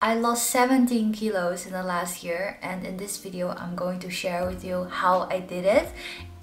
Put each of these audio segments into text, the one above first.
I lost 17 kilos in the last year and in this video I'm going to share with you how I did it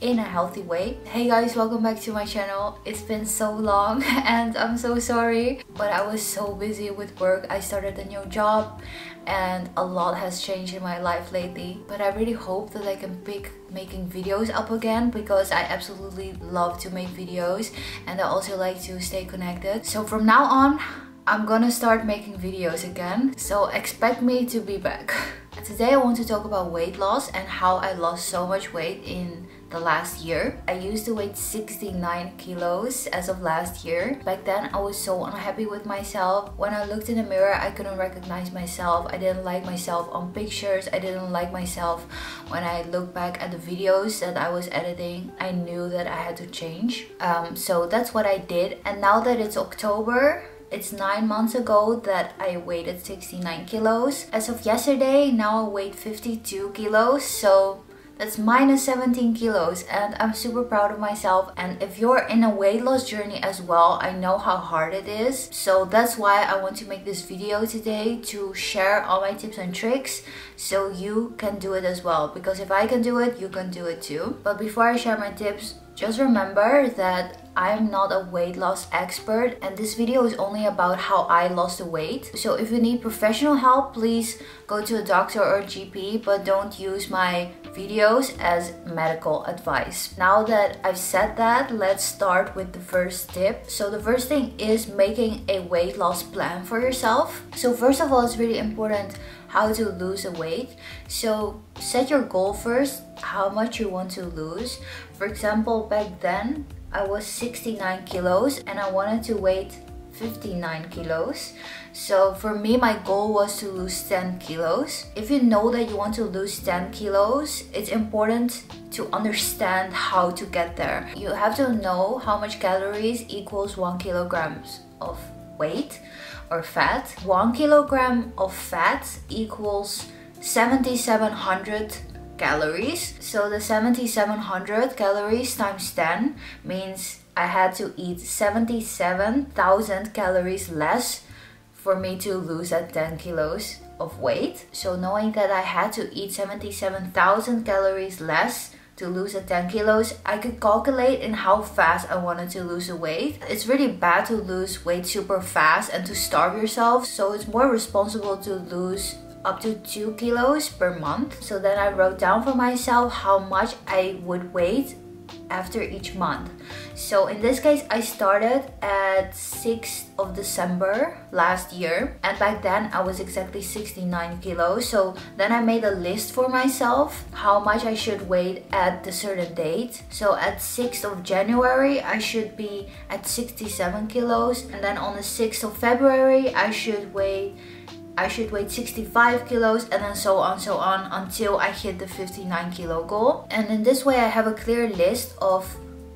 in a healthy way. Hey guys, welcome back to my channel. It's been so long and I'm so sorry but I was so busy with work. I started a new job and a lot has changed in my life lately but I really hope that I can pick making videos up again because I absolutely love to make videos and I also like to stay connected. So from now on I'm gonna start making videos again, so expect me to be back. Today I want to talk about weight loss and how I lost so much weight in the last year. I used to weigh 69 kilos as of last year. Back then I was so unhappy with myself. When I looked in the mirror I couldn't recognize myself. I didn't like myself on pictures. I didn't like myself when I look back at the videos that I was editing. I knew that I had to change. Um, so that's what I did and now that it's October it's 9 months ago that I weighed 69 kilos. As of yesterday, now I weigh 52 kilos. So that's minus 17 kilos and I'm super proud of myself and if you're in a weight loss journey as well I know how hard it is so that's why I want to make this video today to share all my tips and tricks so you can do it as well because if I can do it you can do it too but before I share my tips just remember that I'm not a weight loss expert and this video is only about how I lost the weight. So if you need professional help, please go to a doctor or GP, but don't use my videos as medical advice. Now that I've said that, let's start with the first tip. So the first thing is making a weight loss plan for yourself. So first of all, it's really important how to lose the weight. So set your goal first, how much you want to lose. For example, back then, I was 69 kilos and I wanted to weight 59 kilos. So for me, my goal was to lose 10 kilos. If you know that you want to lose 10 kilos, it's important to understand how to get there. You have to know how much calories equals 1 kilograms of weight or fat. 1 kilogram of fat equals 7700 calories. So the 7700 calories times 10 means I had to eat 77,000 calories less for me to lose that 10 kilos of weight. So knowing that I had to eat 77,000 calories less to lose the 10 kilos, I could calculate in how fast I wanted to lose the weight. It's really bad to lose weight super fast and to starve yourself, so it's more responsible to lose up to 2 kilos per month. So then I wrote down for myself how much I would weight after each month. So in this case, I started at 6th of December last year. And back then I was exactly 69 kilos. So then I made a list for myself how much I should weigh at the certain date. So at 6th of January, I should be at 67 kilos. And then on the 6th of February, I should weigh I should weigh 65 kilos and then so on so on until I hit the 59 kilo goal. And in this way I have a clear list of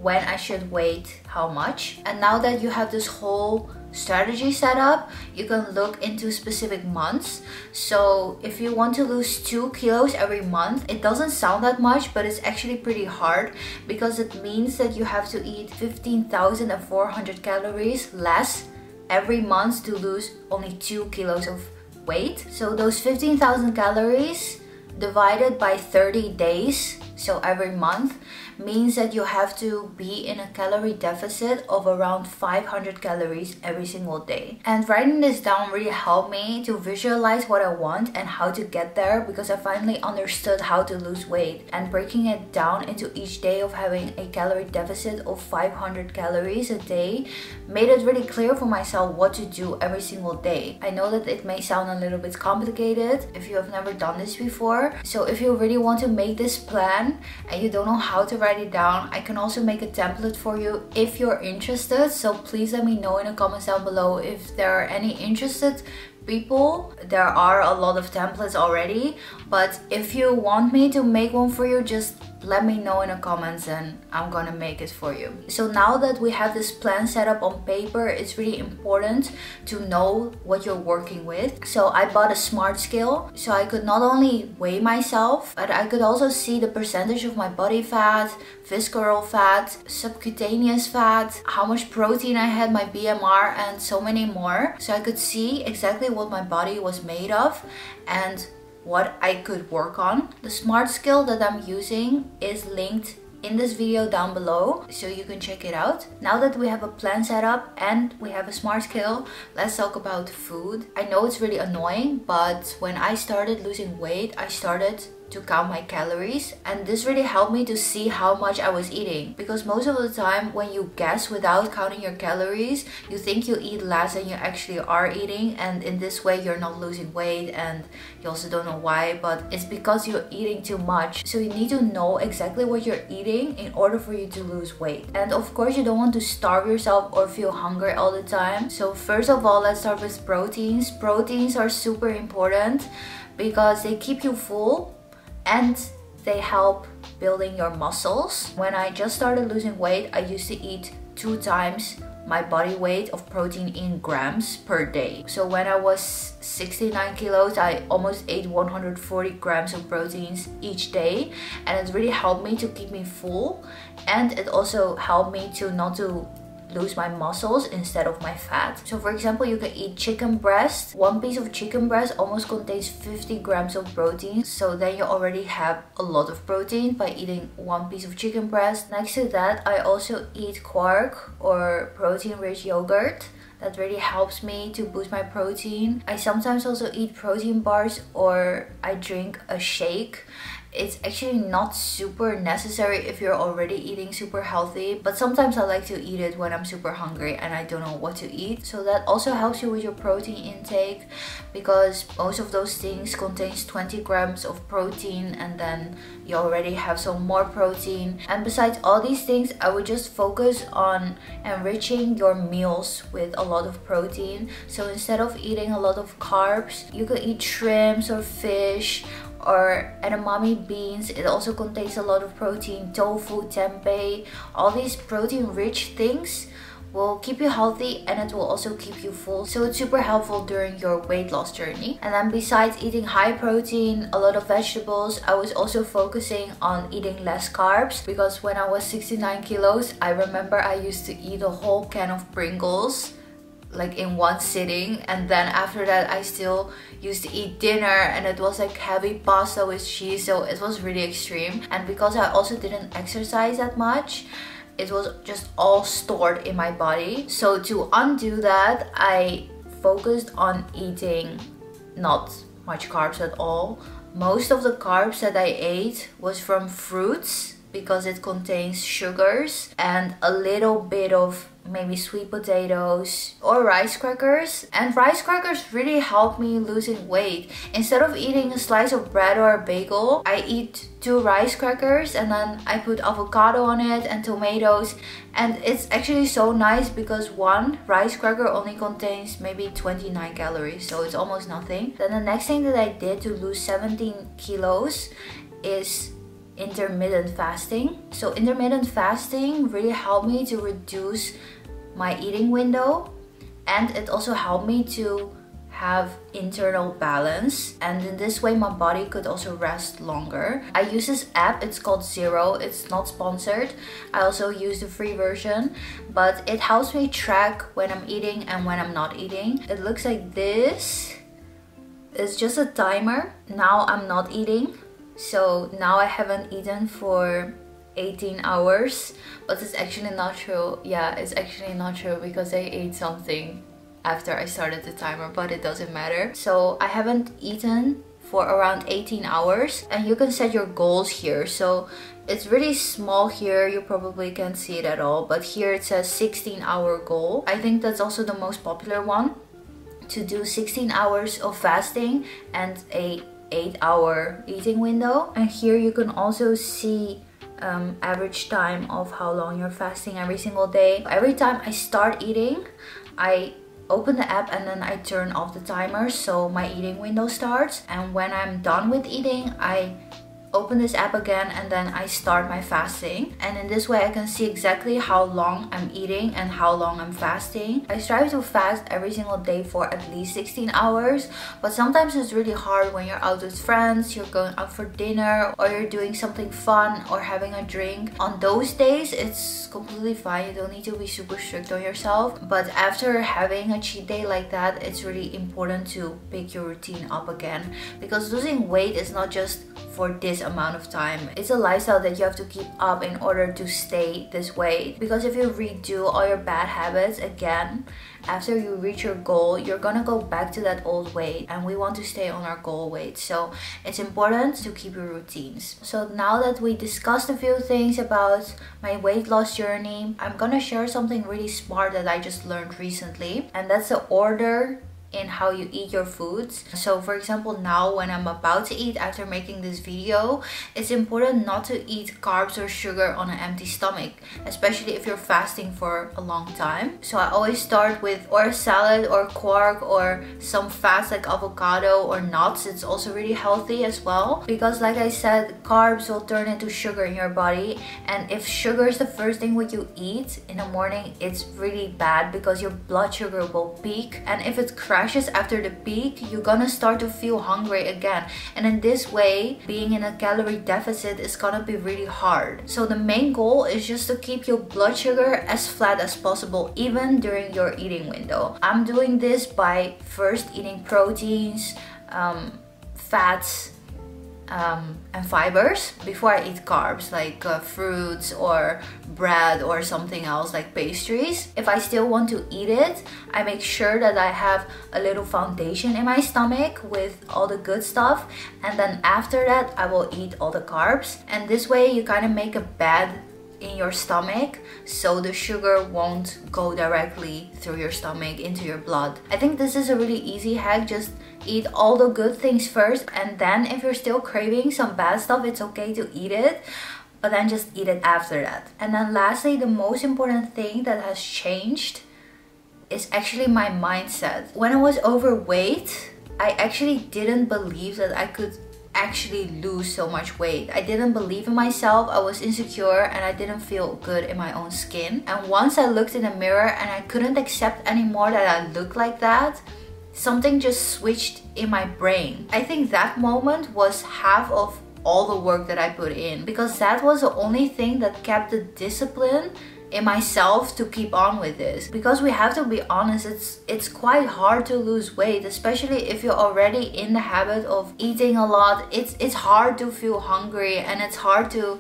when I should weight how much. And now that you have this whole strategy set up, you can look into specific months. So if you want to lose 2 kilos every month, it doesn't sound that much, but it's actually pretty hard because it means that you have to eat 15,400 calories less every month to lose only 2 kilos of weight. So those 15,000 calories divided by 30 days, so every month, means that you have to be in a calorie deficit of around 500 calories every single day. And writing this down really helped me to visualize what I want and how to get there because I finally understood how to lose weight and breaking it down into each day of having a calorie deficit of 500 calories a day made it really clear for myself what to do every single day. I know that it may sound a little bit complicated if you have never done this before. So if you really want to make this plan and you don't know how to write write it down. I can also make a template for you if you're interested. So please let me know in the comments down below if there are any interested people. There are a lot of templates already. But if you want me to make one for you, just let me know in the comments and I'm gonna make it for you. So now that we have this plan set up on paper, it's really important to know what you're working with. So I bought a smart scale so I could not only weigh myself, but I could also see the percentage of my body fat, visceral fat, subcutaneous fat, how much protein I had, my BMR, and so many more. So I could see exactly what my body was made of and what I could work on. The smart skill that I'm using is linked in this video down below so you can check it out. Now that we have a plan set up and we have a smart scale, let's talk about food. I know it's really annoying, but when I started losing weight, I started to count my calories and this really helped me to see how much I was eating. Because most of the time when you guess without counting your calories you think you eat less than you actually are eating and in this way you're not losing weight and you also don't know why but it's because you're eating too much. So you need to know exactly what you're eating in order for you to lose weight. And of course you don't want to starve yourself or feel hungry all the time. So first of all let's start with proteins. Proteins are super important because they keep you full and they help building your muscles. When I just started losing weight, I used to eat two times my body weight of protein in grams per day. So when I was 69 kilos, I almost ate 140 grams of proteins each day and it really helped me to keep me full and it also helped me to not to lose my muscles instead of my fat. So for example, you can eat chicken breast. One piece of chicken breast almost contains 50 grams of protein. So then you already have a lot of protein by eating one piece of chicken breast. Next to that, I also eat quark or protein-rich yogurt that really helps me to boost my protein. I sometimes also eat protein bars or I drink a shake it's actually not super necessary if you're already eating super healthy but sometimes I like to eat it when I'm super hungry and I don't know what to eat. So that also helps you with your protein intake because most of those things contains 20 grams of protein and then you already have some more protein. And besides all these things I would just focus on enriching your meals with a lot of protein. So instead of eating a lot of carbs you could eat shrimps or fish or edamame beans. It also contains a lot of protein tofu tempeh all these protein rich things will keep you healthy and it will also keep you full. So it's super helpful during your weight loss journey. And then besides eating high protein a lot of vegetables i was also focusing on eating less carbs because when i was 69 kilos i remember i used to eat a whole can of pringles like in one sitting and then after that I still used to eat dinner and it was like heavy pasta with cheese so it was really extreme. And because I also didn't exercise that much it was just all stored in my body. So to undo that I focused on eating not much carbs at all. Most of the carbs that I ate was from fruits because it contains sugars and a little bit of maybe sweet potatoes or rice crackers. And rice crackers really help me losing weight. Instead of eating a slice of bread or a bagel i eat two rice crackers and then i put avocado on it and tomatoes. And it's actually so nice because one rice cracker only contains maybe 29 calories so it's almost nothing. Then the next thing that i did to lose 17 kilos is intermittent fasting. So intermittent fasting really helped me to reduce my eating window and it also helped me to have internal balance and in this way my body could also rest longer. I use this app, it's called Zero, it's not sponsored. I also use the free version but it helps me track when I'm eating and when I'm not eating. It looks like this. It's just a timer. Now I'm not eating so now I haven't eaten for 18 hours but it's actually not true. Yeah it's actually not true because I ate something after I started the timer but it doesn't matter. So I haven't eaten for around 18 hours and you can set your goals here. So it's really small here you probably can't see it at all but here it says 16 hour goal. I think that's also the most popular one to do 16 hours of fasting and a 8 hour eating window and here you can also see um, average time of how long you're fasting every single day. Every time I start eating, I open the app and then I turn off the timer so my eating window starts and when I'm done with eating, I open this app again and then I start my fasting and in this way I can see exactly how long I'm eating and how long I'm fasting. I strive to fast every single day for at least 16 hours but sometimes it's really hard when you're out with friends, you're going out for dinner or you're doing something fun or having a drink. On those days it's completely fine, you don't need to be super strict on yourself but after having a cheat day like that it's really important to pick your routine up again because losing weight is not just for this amount of time. It's a lifestyle that you have to keep up in order to stay this way. Because if you redo all your bad habits again, after you reach your goal, you're gonna go back to that old weight and we want to stay on our goal weight. So it's important to keep your routines. So now that we discussed a few things about my weight loss journey, I'm gonna share something really smart that I just learned recently and that's the order in how you eat your foods. So for example, now when I'm about to eat after making this video, it's important not to eat carbs or sugar on an empty stomach, especially if you're fasting for a long time. So I always start with or a salad or quark or some fats like avocado or nuts. It's also really healthy as well because like I said, carbs will turn into sugar in your body and if sugar is the first thing what you eat in the morning, it's really bad because your blood sugar will peak and if it's crashes after the peak, you're gonna start to feel hungry again. And in this way, being in a calorie deficit is gonna be really hard. So the main goal is just to keep your blood sugar as flat as possible, even during your eating window. I'm doing this by first eating proteins, um, fats, um, and fibers before I eat carbs like uh, fruits or bread or something else like pastries. If I still want to eat it, I make sure that I have a little foundation in my stomach with all the good stuff and then after that I will eat all the carbs and this way you kind of make a bed in your stomach so the sugar won't go directly through your stomach into your blood. I think this is a really easy hack just eat all the good things first and then if you're still craving some bad stuff it's okay to eat it but then just eat it after that. And then lastly the most important thing that has changed is actually my mindset. When I was overweight I actually didn't believe that I could actually lose so much weight. I didn't believe in myself, I was insecure and I didn't feel good in my own skin. And once I looked in the mirror and I couldn't accept anymore that I looked like that, something just switched in my brain. I think that moment was half of all the work that I put in because that was the only thing that kept the discipline in myself to keep on with this. Because we have to be honest it's it's quite hard to lose weight especially if you're already in the habit of eating a lot. It's it's hard to feel hungry and it's hard to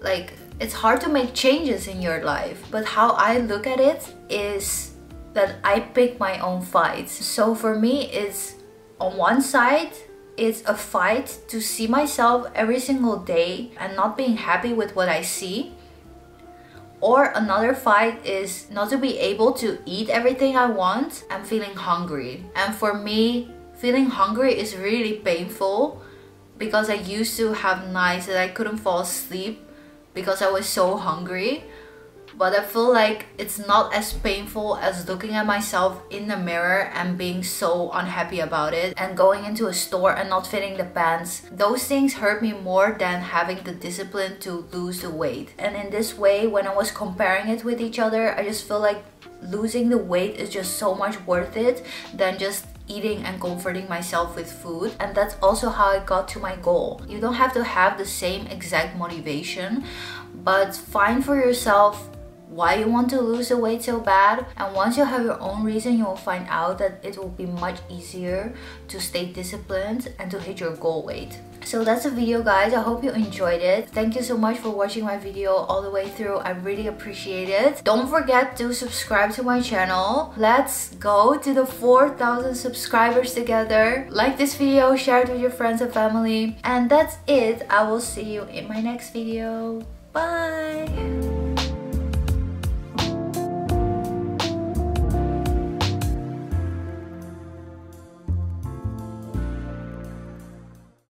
like it's hard to make changes in your life. But how I look at it is that I pick my own fights. So for me it's on one side it's a fight to see myself every single day and not being happy with what I see or another fight is not to be able to eat everything I want. I'm feeling hungry. And for me, feeling hungry is really painful because I used to have nights that I couldn't fall asleep because I was so hungry but I feel like it's not as painful as looking at myself in the mirror and being so unhappy about it and going into a store and not fitting the pants. Those things hurt me more than having the discipline to lose the weight. And in this way, when I was comparing it with each other, I just feel like losing the weight is just so much worth it than just eating and comforting myself with food and that's also how I got to my goal. You don't have to have the same exact motivation but find for yourself why you want to lose the weight so bad and once you have your own reason you will find out that it will be much easier to stay disciplined and to hit your goal weight. So that's the video guys. I hope you enjoyed it. Thank you so much for watching my video all the way through. I really appreciate it. Don't forget to subscribe to my channel. Let's go to the 4000 subscribers together. Like this video share it with your friends and family. And that's it. I will see you in my next video. Bye